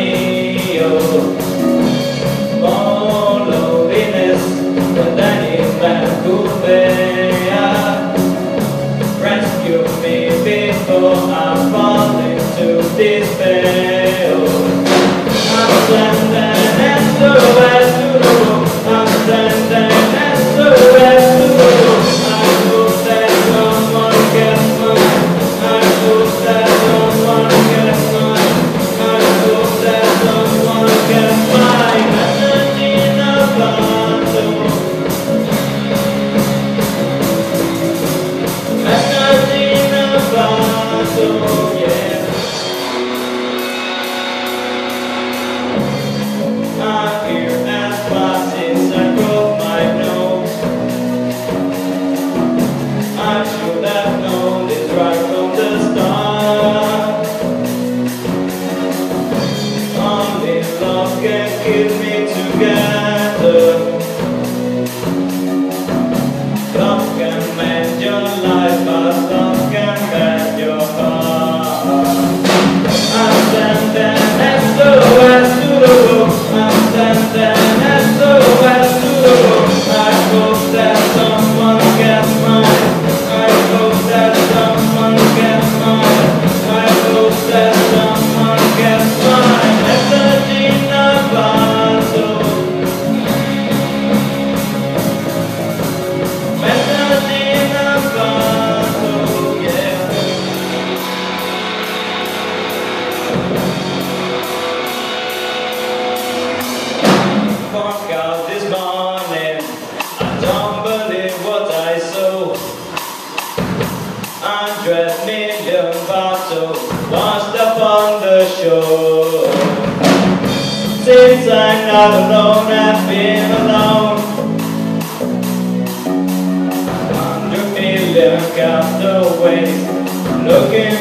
me. hundred million bottles washed up on the shore. Since I'm not alone, I've been alone. Hundred million castaways looking